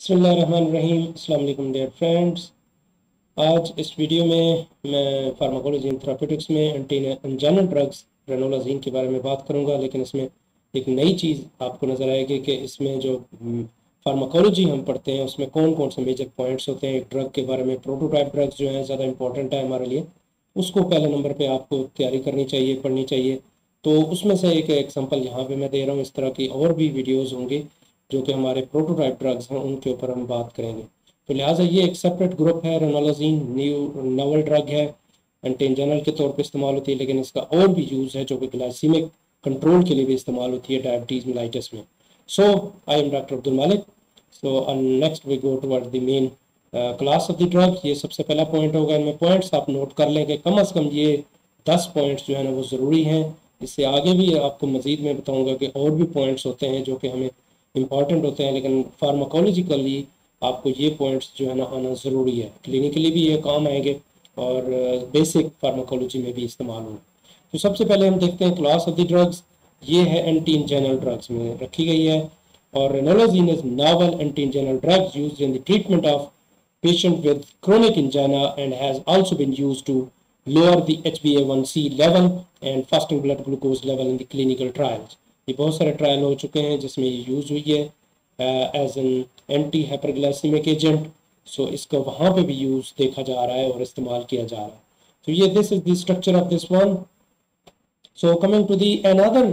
बसमीम dear friends. आज इस वीडियो में मैं फार्माकोलॉजी इन थेरापेटिक्स में जनरल ड्रग्स, रेनोलाजीन के बारे में बात करूँगा, लेकिन इसमें एक नई चीज़ आपको नज़र आएगी कि इसमें जो फार्माकोलॉजी हम पढ़ते हैं, उसमें कौन कौन से मेजर पॉइंट्स होते हैं ड्रग के बारे में प्रोटोटाइप ड्रग्स जो हैं, ज़्यादा इंपॉर्टेंट है हमारे लिए, उसको पहले नंबर पर आपको तैयारी करनी चाहिए, पढ़नी चाहिए। तो उसमें से एक एग्ज़ाम्पल यहाँ पर मैं दे रहा हूँ, इस तरह की और भी वीडियोज़ होंगी। जो कि हमारे प्रोटोटाइप ड्रग्स हैं, उनके ऊपर हम बात करेंगे। तो लिहाजा ये एक सेपरेट ग्रुप है रेनोलाजीन न्यू नवल ड्रग है एंटेंजनल के तौर पे इस्तेमाल होती है, लेकिन इसका और भी यूज़ है, जो कि ग्लाइसीमिक कंट्रोल के लिए भी इस्तेमाल होती है डायबिटीज़ मिलाइटिस में। So I am doctor Abdul Malik so next we go toward the main class of the drug ये सबसे पहला पॉइंट होगा इनमें पॉइंट्स आप नोट कर लें कि कम अज़ कम ये दस पॉइंट्स जो है ना, वो ज़रूरी हैं। इससे आगे भी आपको मज़ीद मैं बताऊँगा कि और भी पॉइंट्स होते हैं, जो कि हमें इंपॉर्टेंट होते हैं, लेकिन फार्माकोलॉजिकली आपको ये पॉइंट्स जो है ना आना ज़रूरी है। क्लिनिकली भी ये काम आएँगे और बेसिक फार्माकोलॉजी में भी इस्तेमाल होंगे। तो सबसे पहले हम देखते हैं क्लास ऑफ़ द ड्रग्स ये है एंटी इंजेनल ड्रग्स में रखी गई है और ranolazine is novel anti anginal drugs used in the treatment of patient with chronic angina and has also been used to lower the HbA1c level and fasting blood glucose level in the clinical trials. ये बहुत सारे trial हो चुके हैं जिसमें ये use हुई है as an anti hyperglycaemic agent so इसका वहाँ पे भी यूज़ देखा जा रहा है और इस्तेमाल किया जा रहा है। तो ये this is the structure of this one so coming to the another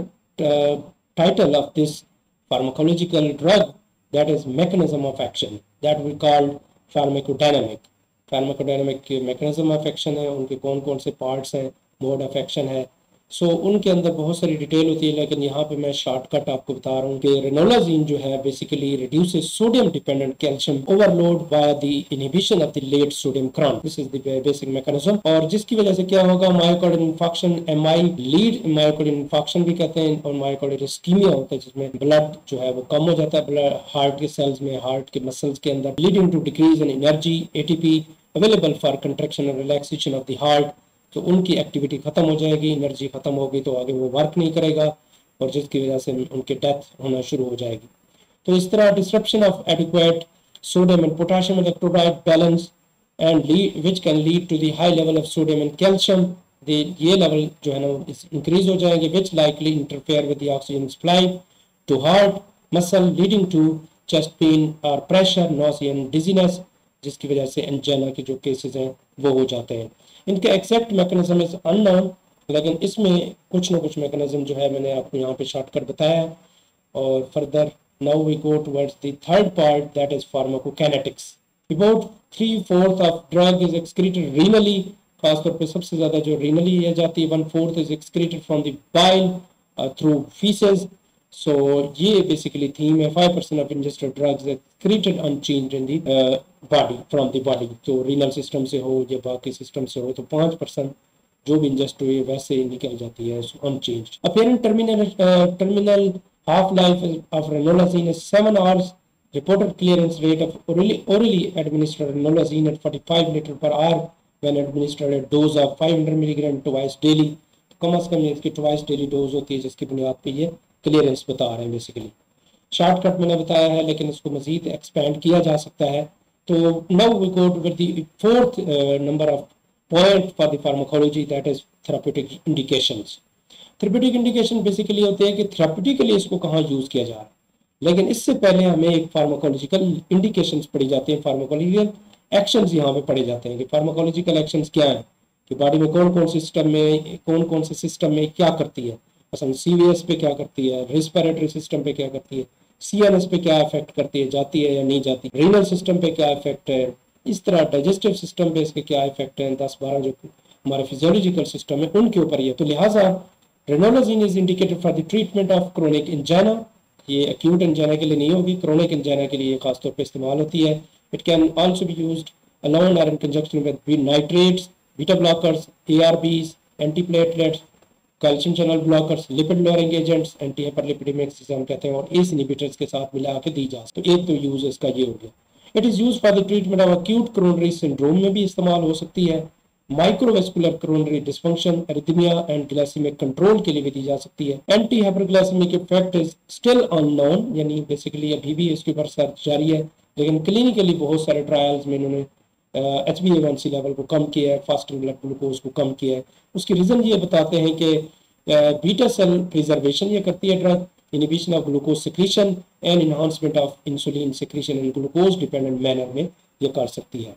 title of this pharmacological drug that is mechanism of action, that we called pharmacodynamic. Pharmacodynamic mechanism of action है, उनके कौन कौन से parts हैं, mode of action है सो so, उनके अंदर बहुत सारी डिटेल होती है लेकिन यहाँ पे मैं शॉर्टकट आपको बता रहा हूँ कि रेनोलाजीन जो है basically reduce sodium dependent calcium overload by the inhibition of the late sodium current this is the basic mechanism और जिसकी वजह से क्या होगा myocardial infection M I lead myocardial infection भी कहते हैं और मायोकार्डियल स्कीमिया होता है जिसमें ब्लड जो है वो कम हो जाता है ब्लड हार्ट के सेल्स में हार्ट के मसल्स के अंदर leading to decrease in energy ATP available for contraction और रिलैक्सेशन ऑफ़ द हार्ट तो उनकी एक्टिविटी ख़त्म हो जाएगी एनर्जी ख़त्म होगी तो आगे वो वर्क नहीं करेगा और जिसकी वजह से उनकी डेथ होना शुरू हो जाएगी। तो इस तरह disruption of adequate sodium and potassium electrolyte balance and which can lead to the high level of sodium and calcium ये लेवल जो है ना इंक्रीज हो जाएँगे which likely interfere with oxygen supply to heart muscle leading to chest pain और pressure nausea dizziness जिसकी वजह से एंजाइना के जो केसेस हैं, वो हो जाते हैं। इनका एक्सेप्ट मैकेनिज्म इज़ अननोन लेकिन इसमें कुछ ना कुछ मैकेनिज्म जो है मैंने आपको यहाँ पे शॉर्टकट बताया है। और further now we go towards the third part that is pharmacokinetics about three fourth of drug is excreted renally खासतौर पे सबसे ज़्यादा जो रीनली है जाती है one fourth is excreted from the bile through faeces So ये basically theme है five percent of ingested drugs are created unchanged in the uh, body from the body तो renal system से हो या बाकी system से हो तो पाँच percent जो भी ingest हुई है वैसे निकल जाती है unchanged apparent terminal uh, terminal half life of ranolazine is seven hours reported clearance rate of orally, orally administered ranolazine at 45 liter per hour when administered a dose of 500 milligram twice daily कम अज कम इसकी twice daily dose होती है जिसकी बुनियाद पे ये clearance बता रहे हैं बेसिकली शॉर्टकट मैंने बताया है, लेकिन इसको मजीद एक्सपेंड किया जा सकता है। तो now we go the fourth number of point for the pharmacology that is therapeutic indications therapeutic indication basically होते हैं कि थेरापेटिकली इसको कहाँ यूज़ किया जा रहा है। लेकिन इससे पहले हमें एक फार्माकोलॉजिकल इंडिकेशन पढ़ी जाती हैं फार्माकोलॉजिकल एक्शंस यहाँ पे पढ़े जाते हैं कि फार्माकोलॉजिकल एक्शंस क्या है, कि बॉडी में कौन कौन सिस्टम में कौन कौन से सिस्टम में क्या करती है। मसलन सी पे क्या करती है? रेस्पिरेटरी सिस्टम पे क्या करती है? सी पे क्या इफ़ेक्ट करती है? जाती है या नहीं जाती? रीनल सिस्टम पे क्या इफ़ेक्ट है? इस तरह डाइजेस्टिव सिस्टम पे इसके क्या इफ़ेक्ट है? दस बारह जो हमारे फिजियोलॉजिकल सिस्टम है उनके ऊपर ये तो लिहाजा ranolazine is indicated for the treatment of chronic angina ये एक्यूट इंजाना के लिए नहीं होगी क्रोनिक इंजाना के लिए खासतौर पर इस्तेमाल होती है। It can also be use alone or in conjunction with nitrates, beta blockers, ARBs, antiplatelets, calcium channel blockers lipid lowering agents anti hyperlipidaemics जिसे हम कहते हैं, और एस इनिबिटर्स के साथ मिला के दी जा सकती तो एक तो यूज़ इसका ये हो गया। It is use for the treatment of acute coronary syndrome में भी इस्तेमाल हो सकती है। Microvascular coronary dysfunction arrhythmia and glycaemic control के लिए भी दी जा सकती है। Anti hyperglycaemic effect is still unknown यानी बेसिकली अभी भी इसके ऊपर सर्च जारी है। लेकिन क्लिनिकली बहुत सारे ट्रायल्स में इन्होंने H B one C level को कम किया है फास्टिंग ब्लड ग्लूकोज को कम किया है। उसकी रीज़न ये बताते हैं कि बीटा सेल प्रिजर्वेशन ये करती है drug inhibition of glucose secretion and enhancement of insulin secretion in glucose dependent manner में ये कर सकती है।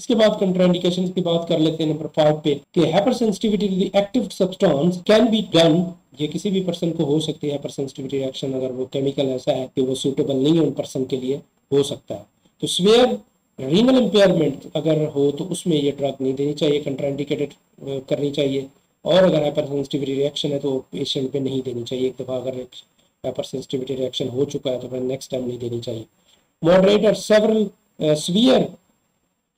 इसके बाद कंट्राइंडिकेशन की बात कर लेते हैं नंबर फाइव पे, कि hypersensitivity to the active substance can be done ये किसी भी पर्सन को हो सकती है हाइपर सेंसिटिविटी रिएक्शन अगर वो केमिकल ऐसा है कि वो सूटेबल नहीं है उन पर्सन के लिए, हो सकता है। तो स्वेयर रीनल इम्पेयरमेंट अगर हो तो उसमें ये ड्रग नहीं देनी चाहिए कंट्राइंडिकेटेड करनी चाहिए। और अगर हाइपर सेंसिटिविटी रिएक्शन है तो पेशेंट पे नहीं देनी चाहिए। एक दफ़ा अगर हाइपर सेंसिटिविटी रिएक्शन हो चुका है तो फिर नेक्स्ट टाइम नहीं देनी चाहिए। मॉडरेट और सेवरल स्वियर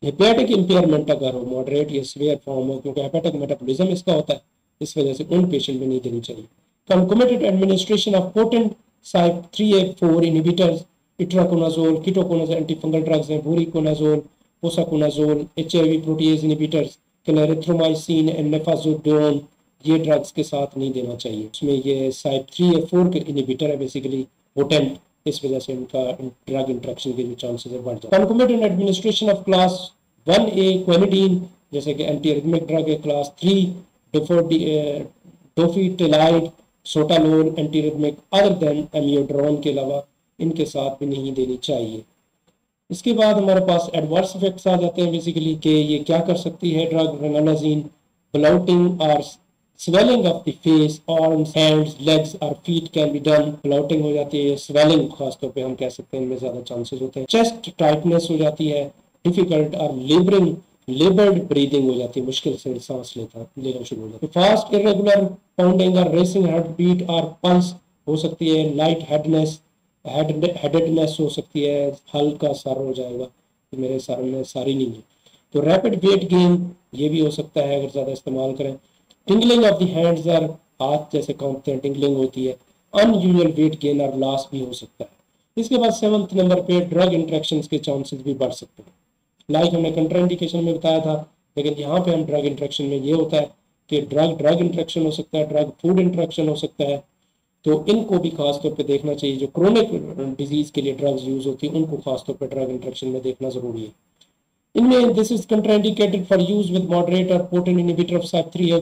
हेपेटिक इम्पेयरमेंट अगर हो मॉडरेट या स्वियर फॉर्म हो, क्योंकि हेपेटिक मेटाबॉलिज्म इसका होता है, इस वजह से उन पेशेंट में नहीं देनी चाहिए। Concomitant administration of potent CYP three A four inhibitors itraconazole ketoconazole antifungal drugs हैं voriconazole posaconazole HIV protease inhibitors clarithromycin and nefazodone ये ड्रग्स के साथ नहीं देना चाहिए। उसमें ये साइप थ्री या फोर के इनिबिटर है बेसिकली पोटेंट इस वजह से उनका ड्रग इंट्रैक्शन के जो चांसेस है बढ़ जाते administration of class one A quinidine जैसे कि एंटी ड्रग है class three dofetilide sotalol antiarrhythmic other than amiodarone के अलावा इनके साथ भी नहीं देनी चाहिए। इसके बाद हमारे पास एडवर्स इफेक्ट्स आ जाते हैं बेसिकली कि ये क्या कर सकती है ड्रग रेनालाजीन ब्लाउटिंग और swelling of the face arms hands legs और feet can be done bloating हो जाती है स्वेलिंग खासतौर पे हम कह सकते हैं, इनमें ज़्यादा चांसेस होते हैं। चेस्ट टाइटनेस हो जाती है डिफ़िकल्ट और लेबरिंग लेबर्ड ब्रीदिंग हो जाती है, मुश्किल से सांस लेता, लेना शुरू हो जाता है। फास्ट इरेगुलर पाउंडिंग और रेसिंग हार्ट बीट और पल्स हो सकती है लाइट हेडनेस हेडेडनेस हो सकती है, हल्का सर हो जाएगा तो मेरे सर में सारी नहीं है। तो रैपिड वेट गेन ये भी हो सकता है, अगर ज़्यादा इस्तेमाल करें। Tingling of the hands are हाथ जैसे कांपते हैं टिंगलिंग होती है। अनयूजल वेट गेन और लॉस भी हो सकता है। इसके बाद सेवंथ नंबर पे ड्रग इंट्रैक्शन के चांसेस भी बढ़ सकते हैं। लाइक हमने कंट्राइंडिकेशन में बताया था, लेकिन यहाँ पे हम ड्रग इंट्रैक्शन में ये होता है कि ड्रग ड्रग इंट्रैक्शन हो सकता है ड्रग फ़ूड इंट्रैक्शन हो सकता है। तो इनको भी खास तौर पे देखना चाहिए, जो क्रोनिक डिज़ीज़ के लिए ड्रग्स यूज़ होती है, उनको खास तौर पे ड्रग इंट्रैक्शन में देखना ज़रूरी है। इनमें this is contraindicated for use with moderate और potent inhibitor of CYP 3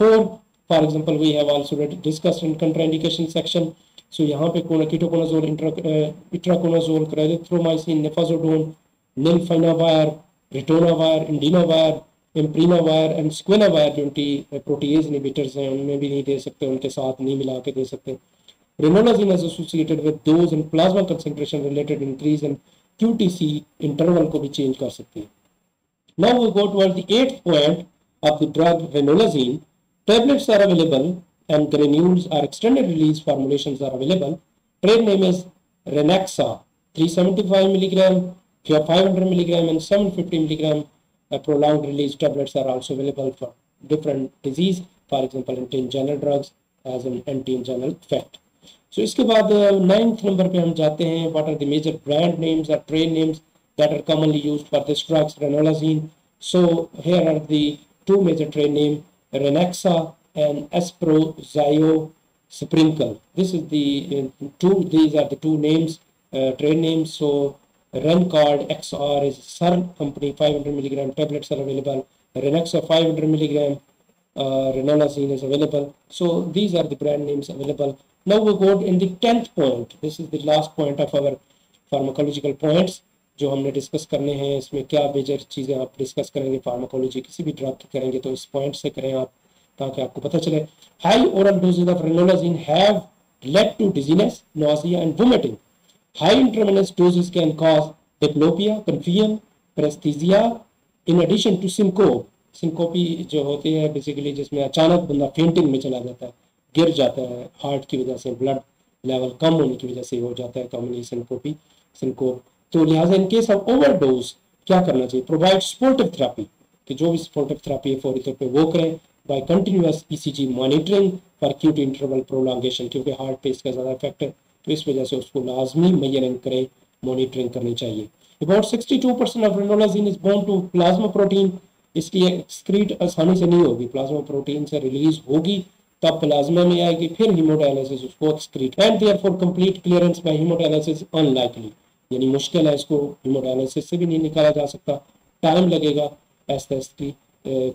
4 for example we have also discussed in contraindication section so यहाँ पे ketoconazole itraconazole clarithromycin nefazodone nelfinavir ritonavir indinavir amprenavir and saquinavir जो उनकी protease inhibitors हैं उनमें भी नहीं दे सकते उनके साथ नहीं मिला के दे सकते Rinolazine is associated with dose and plasma concentration related increase in QTC interval को भी चेंज कर सकती है Now we go towards the eighth point of the drug Rinolazine. Tablets are available and granules or extended release formulations are available. Trade name is Renexa 375 milligram, 500 milligram and 750 milligram Uh, prolonged release tablets are also available for different disease, for example, anti-inguinal drugs as an anti-inguinal effect. So इसके बाद ninth uh, number पे हम जाते हैं what are the major brand names or trade names that are commonly used for this drugs ranolazine. So here are the two major trade name Renexa and Esprozio Sprinkle. This is the uh, two. These are the two names, uh, trade names. So Rencard XR is CERN company 500 milligram tablets are available. Renexa 500 milligram uh, Renolazine is available. So these are the brand names available. Now we go in the 10th point. This is the last point of our pharmacological points. जो हमने discuss करने हैं इसमें क्या major चीज़ें आप discuss करेंगे pharmacology किसी भी ड्रग की करेंगे तो इस पॉइंट से करें आप ताकि आपको पता चले high oral doses of ranolazine have led to dizziness, nausea and vomiting. High intravenous doses can cause diplopia, confusion, paresthesia, in addition to syncope. Syncope जो होती है बेसिकली जिसमें अचानक बंदा फेंटिंग में चला जाता है गिर जाता है हार्ट की वजह से ब्लड लेवल कम होने की वजह से हो जाता है कॉमनली सिंकोपी सिंकोप तो लिहाजा इन केस ऑफ़ ओवरडोज क्या करना चाहिए? प्रोवाइड स्पोर्टिव थेरापी कि जो भी स्पोर्टिव थेरापी है फौरी तौर पे वो करें by continuous ECG monitoring for QT interval prolongation क्योंकि हार्ट पे इसका ज़्यादा इफ़ेक्ट है। तो इस वजह से उसको लाजमी मैयरिंग करें मॉनिटरिंग करनी चाहिए। About 62 percent of ranolazine is born to plasma protein इसकी एक्सक्रीट आसानी से नहीं होगी। प्लाज्मा प्रोटीन से रिलीज़ होगी तब प्लाज्मा में आएगी फिर हीमोडायलिसिस उसको excrete and therefore complete clearance by haemodialysis unlikely यानी मुश्किल है इसको हीमोडायलिसिस से भी नहीं निकाला जा सकता। टाइम लगेगा एस एस की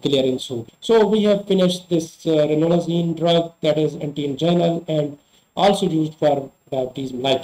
clearance hoop. So we have finished this uh, ranolazine drug that is anti-anginal and also used for properties like